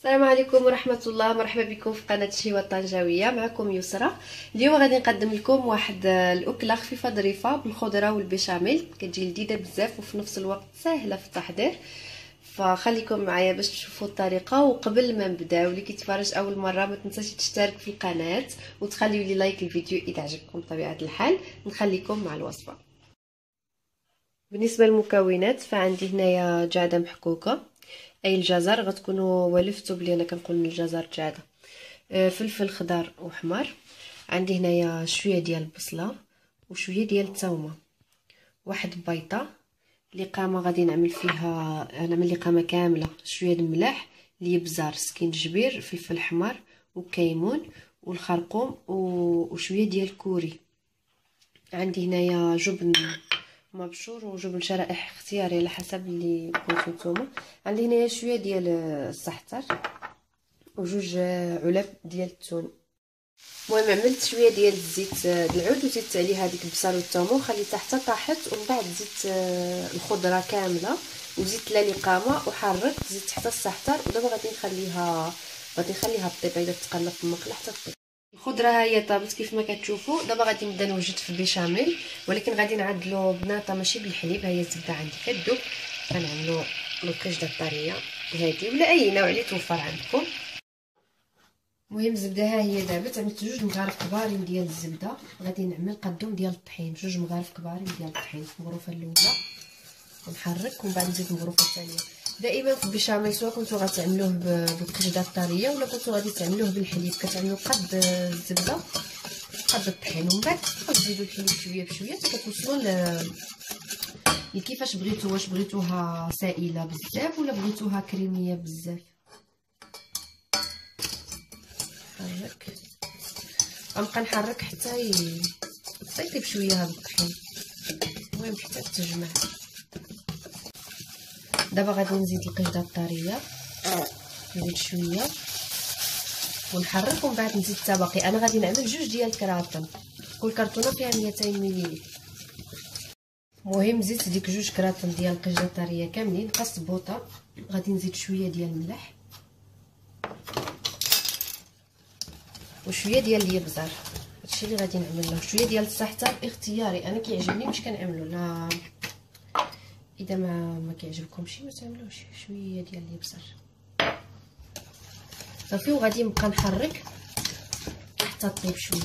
السلام عليكم ورحمة الله. مرحبا بكم في قناة شيوة الطنجاوية. معكم يسرى اليوم غادي نقدم لكم واحد الأكلة خفيفة ظريفة بالخضرة والبشاميل. كتجي لذيذة بزاف وفي نفس الوقت سهلة في التحضير. فخليكم معايا باش تشوفوا الطريقة. وقبل ما نبداو اللي كيتفرج أول مرة ما تنساش تشترك في القناة وتخليوا لي لايك الفيديو إذا عجبكم بطبيعة الحال. نخليكم مع الوصفة. بالنسبة للمكونات فعندي هنايا جعدة محكوكة. أي الجزر غتكونوا ولفتوا بلي أنا كنقول الجزر جادة. آه، فلفل خضر وحمر عندي هنايا شوية ديال البصلة وشوية ديال الثومه واحد بيضة لقامه غادي نعمل فيها نعمل لقامه كاملة. شوية الملح الابزار سكينجبير فلفل حمر وكيمون والخرقوم وشوية ديال الكوري. عندي هنايا جبن مبشور وجبن شرائح اختياري على حسب اللي بغيتو نتوما. عندي هنايا شوية ديال الزعتر وجوج علب ديال التون. المهم عملت شوية ديال الزيت العود وزدت عليه هذيك البصل والثوم وخليتها حتى طاحت ومن بعد زدت الخضرة كاملة وزدت لا لقامه وحركت زدت حتى الزعتر ودابا غادي نخليها غادي نخليها طيب بعدا تقلب في المقله حتى طيب الخضره ها هي طابت كيف ما كتشوفوا. دابا غادي نبدا نوجد في البيشاميل ولكن غادي نعدلو بناطة ماشي بالحليب ها هي الزبدة عندي كدوب غنعملو الكرش الطرية هادي ولا أي نوع اللي توفر عندكم. المهم الزبدة ها هي دابت عملت جوج مغارف كبارين ديال الزبدة. غادي نعمل قدوم ديال الطحين جوج مغارف كبارين ديال الطحين المغروفه الأولى. ونحرك ومن بعد نزيد المغروفه الثانية. دائما في البيشاميل سواء كنتو غتعملوه بالقشده الطريه ولا كنتو غادي تعملوه بالحليب كتعملوا قد الزبدة قد الطحين. ومن بعد كتزيدوا الحليب شوية بشوية حتى ل كيفاش بغيتو واش بغيتوها سائلة بزاف ولا بغيتوها كريمية بزاف. حرك غنبقى نحرك حتى ي... يطيب شوية هذا الطحين. المهم حتى تجمع. دابا غادي نزيد القشدة الطرية. نزيد شوية. ونحرك ومن بعد نزيد حتى باقي أنا غادي نعمل جوج ديال الكراتن كل كرتونة فيها 200 ملل المهم زدت ديك جوج كراتن ديال القشدة الطرية كاملين. قص بوطة. غادي نزيد شوية ديال الملح وشوية ديال الابزار هادشي اللي غادي نعمل له. شوية ديال الزعتر اختياري. أنا كيعجبني باش كنعملو. لا. اذا ما ما كيعجبكمش ما تعملوش شوية ديال اليبسر صافي وغادي نبقى نحرك حتى طيب شوية.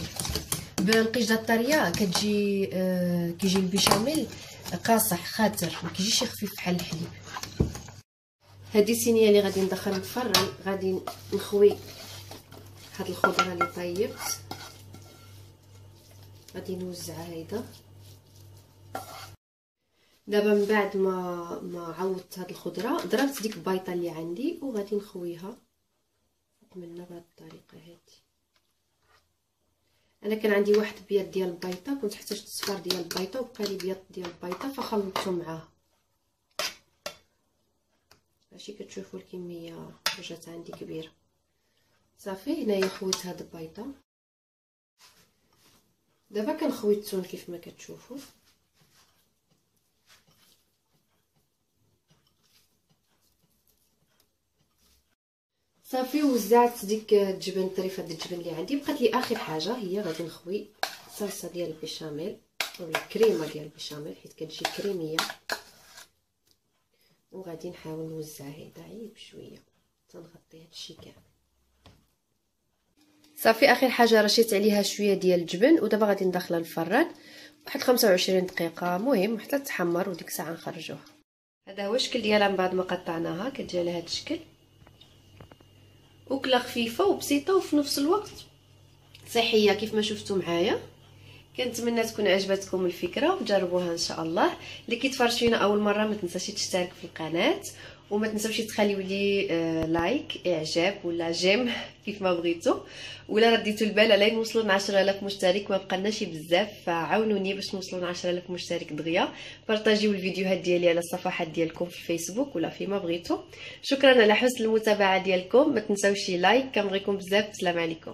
بالقشده الطرية كتجي آه كيجي البيشاميل قاصح خاتر ما كيجيش خفيف بحال الحليب. هذه الصينيه اللي غادي ندخل الفران غادي نخوي هاد الخضرة اللي طيبت. غادي نوزعها هيدا. دابا من بعد ما ما عوضت هاد الخضرة ضربت ديك البيضه اللي عندي وغادي نخويها. منها بهاد الطريقة هادي. أنا كان عندي واحد بيض ديال البيضه كنت احتاجت صفار ديال البيضه وبقى لي بيض ديال البيضه فخلطته معاه. ماشي كتشوفوا الكمية جات عندي كبيرة. صافي هنايا خويت هاد البيضه دابا كنخوي التون كيف ما كتشوفوا. صافي وزعت ديك الجبن الطريفة ديال الجبن اللي عندي. بقات لي آخر حاجة هي غادي نخوي الصلصه ديال البيشاميل ولا الكريمه ديال البيشاميل حيت كتجي كريمية. وغادي نحاول نوزعها غير بشوية تنغطي هادشي كامل. صافي آخر حاجة رشيت عليها شوية ديال الجبن ودابا غادي ندخلها للفران واحد 25 دقيقة. مهم حتى تحمر وديك الساعة نخرجوها. هذا هو الشكل ديالها من بعد ما قطعناها كتجي على هذا الشكل. وكلة خفيفة وبسيطة وفي نفس الوقت. صحية كيف ما شفتوا معايا. كنتمنى تكون عجبتكم الفكرة وجربوها إن شاء الله. اللي كيتفرج فينا أول مرة ما تنساش تشترك في القناة وما تنساوش تخليو لي آه like إعجاب ولا j'aime كيف ما بغيتو. ولا رديتوا البال على نوصلوا ل 10000 مشترك ما بقناش بزاف فعاونوني باش نوصلوا ل 10000 مشترك دغيا. بارطاجيو الفيديوهات ديالي على الصفحات ديالكم في الفيسبوك ولا فيما بغيتو. شكرا على حسن المتابعة ديالكم ما تنساوش لايك كنبغيكم بزاف السلام عليكم.